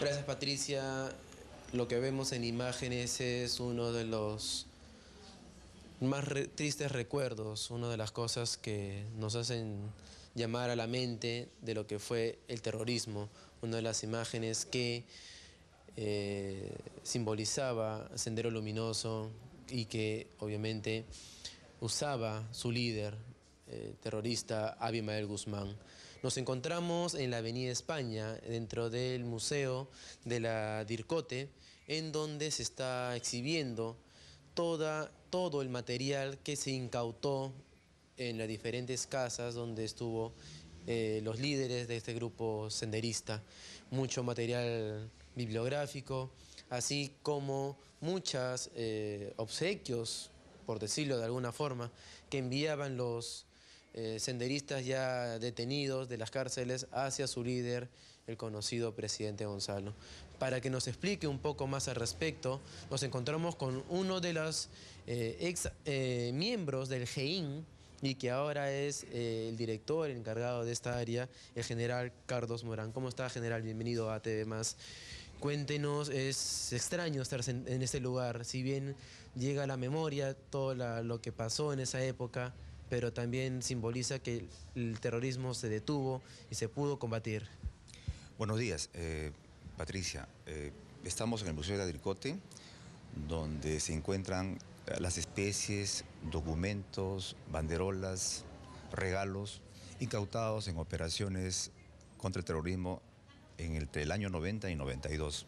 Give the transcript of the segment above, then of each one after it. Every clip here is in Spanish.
Gracias Patricia. Lo que vemos en imágenes es uno de los más tristes recuerdos, una de las cosas que nos hacen llamar a la mente de lo que fue el terrorismo, una de las imágenes que eh, simbolizaba Sendero Luminoso y que obviamente usaba su líder, eh, terrorista Abimael Guzmán. Nos encontramos en la Avenida España, dentro del Museo de la Dircote, en donde se está exhibiendo toda, todo el material que se incautó en las diferentes casas donde estuvo eh, los líderes de este grupo senderista. Mucho material bibliográfico, así como muchos eh, obsequios, por decirlo de alguna forma, que enviaban los eh, senderistas ya detenidos de las cárceles hacia su líder, el conocido presidente Gonzalo. Para que nos explique un poco más al respecto, nos encontramos con uno de los eh, ex miembros del GEIN, y que ahora es el director encargado de esta área, el general Carlos Morán. ¿Cómo está, general? Bienvenido a TV+. Cuéntenos, es extraño estar en, ese lugar, si bien llega a la memoria todo lo que pasó en esa época, pero también simboliza que el terrorismo se detuvo y se pudo combatir. Buenos días, eh, Patricia. Eh, estamos en el Museo de Adricote, donde se encuentran eh, las especies, documentos, banderolas, regalos incautados en operaciones contra el terrorismo entre el año 90 y 92.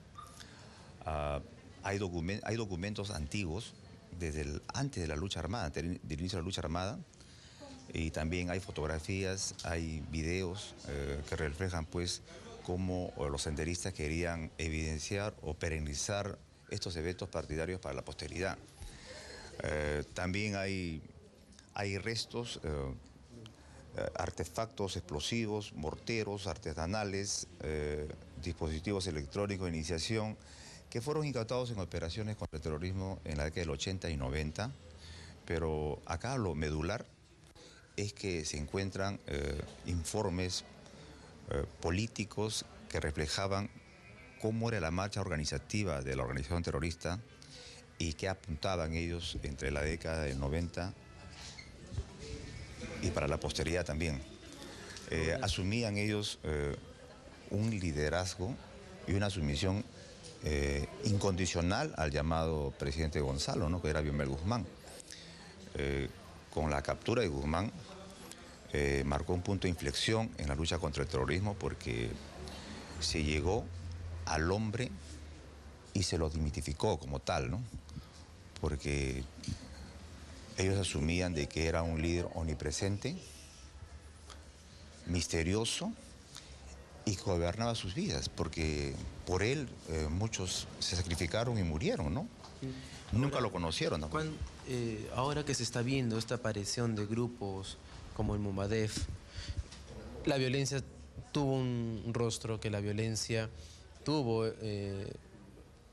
Ah, hay, documentos antiguos desde antes de la lucha armada, del inicio de la lucha armada, y también hay fotografías, hay videos eh, que reflejan pues cómo los senderistas querían evidenciar o perennizar estos eventos partidarios para la posteridad. Eh, también hay, hay restos eh, artefactos explosivos, morteros, artesanales, dispositivos electrónicos de iniciación, que fueron incautados en operaciones contra el terrorismo en la década del 80 y 90, pero acá lo medular es que se encuentran eh, informes políticos que reflejaban cómo era la marcha organizativa de la organización terrorista y que apuntaban ellos entre la década del 90 y para la posteridad también. Eh, asumían ellos eh, un liderazgo y una sumisión eh, incondicional al llamado presidente Gonzalo, ¿no? que era Biomel Guzmán. Con la captura de Guzmán marcó un punto de inflexión en la lucha contra el terrorismo porque se llegó al hombre y se lo dimitificó como tal, ¿no? porque ellos asumían de que era un líder omnipresente, misterioso y gobernaba sus vidas, porque por él eh, muchos se sacrificaron y murieron, ¿no? Nunca lo conocieron. ¿no? Eh, ahora que se está viendo esta aparición de grupos como el Mumadef, la violencia tuvo un rostro, que la violencia tuvo eh,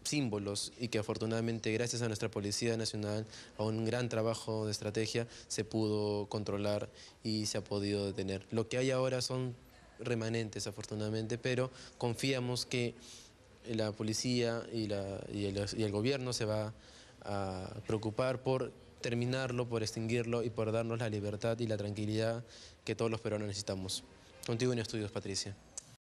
símbolos y que afortunadamente gracias a nuestra Policía Nacional, a un gran trabajo de estrategia, se pudo controlar y se ha podido detener. Lo que hay ahora son remanentes afortunadamente, pero confiamos que la policía y, y, el, y el gobierno se va a preocupar por terminarlo, por extinguirlo y por darnos la libertad y la tranquilidad que todos los peruanos necesitamos. Contigo en estudios, Patricia.